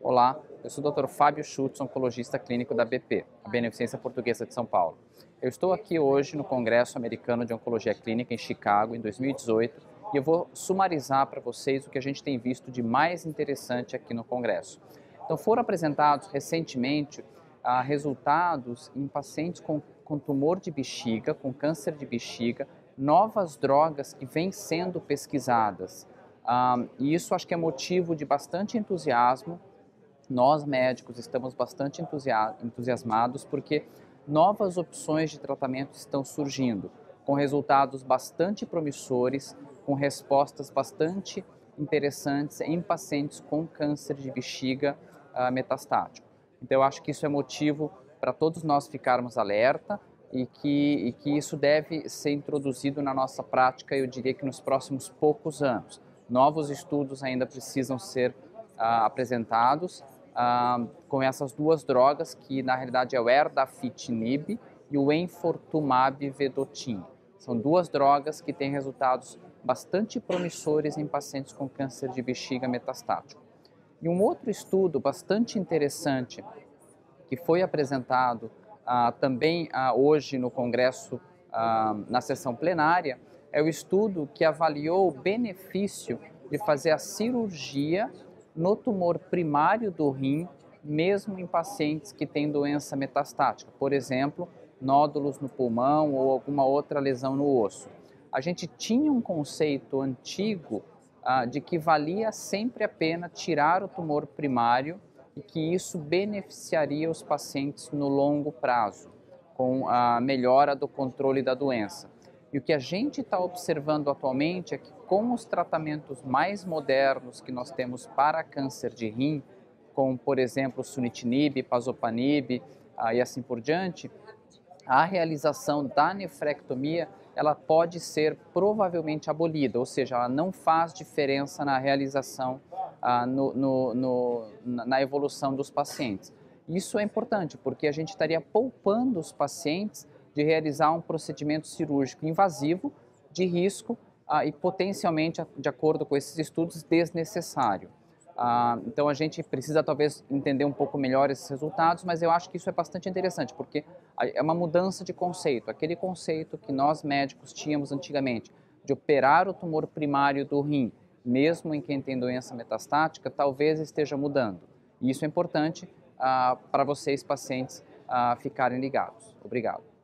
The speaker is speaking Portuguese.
Olá, eu sou o Dr. Fábio Schutz, oncologista clínico da BP, a Beneficência Portuguesa de São Paulo. Eu estou aqui hoje no Congresso Americano de Oncologia Clínica em Chicago, em 2018, e eu vou sumarizar para vocês o que a gente tem visto de mais interessante aqui no Congresso. Então, foram apresentados recentemente ah, resultados em pacientes com, com tumor de bexiga, com câncer de bexiga, novas drogas que vêm sendo pesquisadas. Ah, e isso acho que é motivo de bastante entusiasmo nós médicos estamos bastante entusiasmados porque novas opções de tratamento estão surgindo, com resultados bastante promissores, com respostas bastante interessantes em pacientes com câncer de bexiga uh, metastático. Então, eu acho que isso é motivo para todos nós ficarmos alerta e que, e que isso deve ser introduzido na nossa prática, eu diria que nos próximos poucos anos. Novos estudos ainda precisam ser uh, apresentados ah, com essas duas drogas, que na realidade é o erdafitinib e o enfortumab vedotin. São duas drogas que têm resultados bastante promissores em pacientes com câncer de bexiga metastático. E um outro estudo bastante interessante que foi apresentado ah, também ah, hoje no Congresso, ah, na sessão plenária, é o estudo que avaliou o benefício de fazer a cirurgia no tumor primário do rim, mesmo em pacientes que têm doença metastática, por exemplo, nódulos no pulmão ou alguma outra lesão no osso. A gente tinha um conceito antigo ah, de que valia sempre a pena tirar o tumor primário e que isso beneficiaria os pacientes no longo prazo, com a melhora do controle da doença. E o que a gente está observando atualmente é que com os tratamentos mais modernos que nós temos para câncer de rim, como por exemplo sunitinib, pazopanib ah, e assim por diante, a realização da nefrectomia ela pode ser provavelmente abolida, ou seja, ela não faz diferença na realização, ah, no, no, no, na evolução dos pacientes. Isso é importante porque a gente estaria poupando os pacientes de realizar um procedimento cirúrgico invasivo de risco ah, e potencialmente, de acordo com esses estudos, desnecessário. Ah, então a gente precisa talvez entender um pouco melhor esses resultados, mas eu acho que isso é bastante interessante, porque é uma mudança de conceito. Aquele conceito que nós médicos tínhamos antigamente de operar o tumor primário do rim, mesmo em quem tem doença metastática, talvez esteja mudando. E isso é importante ah, para vocês, pacientes, ah, ficarem ligados. Obrigado.